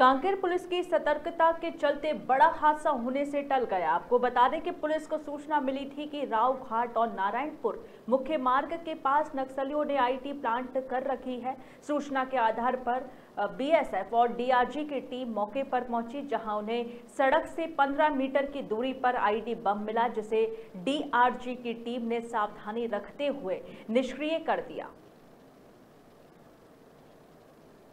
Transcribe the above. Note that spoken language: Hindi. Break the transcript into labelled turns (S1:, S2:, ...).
S1: कांकेर पुलिस की सतर्कता के चलते बड़ा हादसा होने से टल गया। आपको बता दें कि पुलिस को सूचना मिली थी कि राव घाट और नारायणपुर मुख्य मार्ग के पास नक्सलियों ने आईटी प्लांट कर रखी है। सूचना के आधार पर बीएसएफ और डीआरजी की टीम मौके पर पहुँची, जहाँ उन्हें सड़क से 15 मीटर की दूरी पर आईडी बम मिला, जिसे डीआरजी की टीम ने सावधानी रखते हुए निष्क्रिय कर दिया।